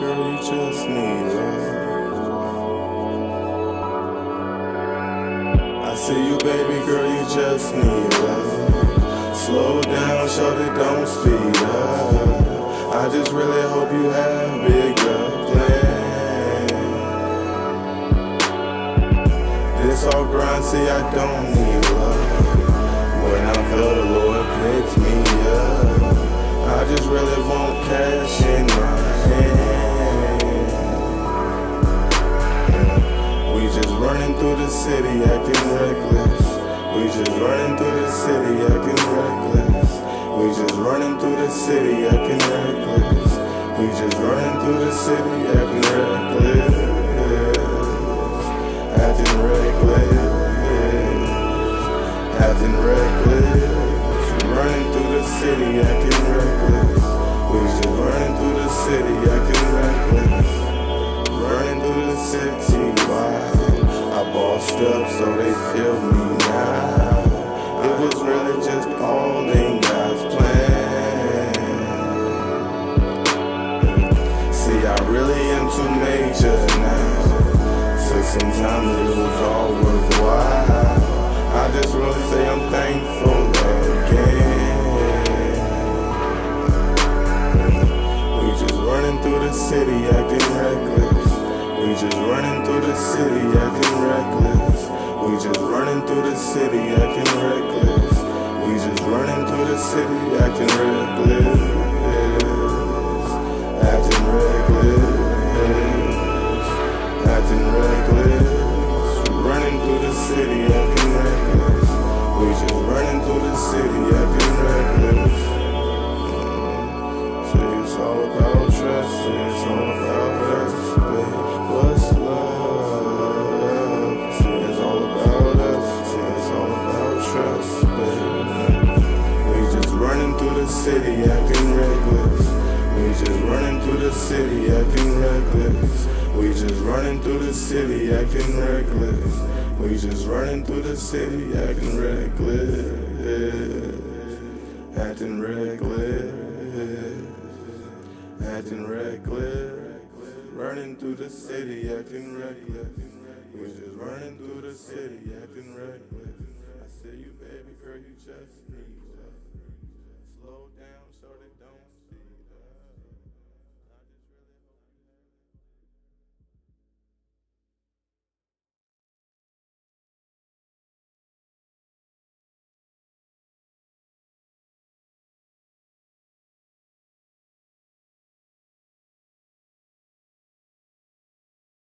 girl, you just need love. I see you, baby girl, you just need love. Slow down, shorty, don't speed up. I just really hope you have bigger plans. This all grind, see, I don't need love. When I feel the just really want cash in my hand. We just running through the city acting reckless. We just running through the city acting reckless. We just running through the city acting reckless. We just running through the city acting reckless. Up so they feel me now. It was really just all in God's plan. See, I really am too major now. So sometimes it was all worthwhile. I just really say I'm thankful again. We just running through the city acting reckless. We just running through the city acting reckless. We just running through the city acting reckless. We just running through the city acting reckless. Acting reckless. Acting reckless. Running through the city acting reckless. We just running through the city acting reckless. It's all about trust, it's all about city acting reckless. We just running through the city acting reckless. We just running through the city acting reckless. We just running through the city acting reckless. Acting reckless. Acting reckless. Running through the city acting reckless. We just running through the city acting reckless slow down.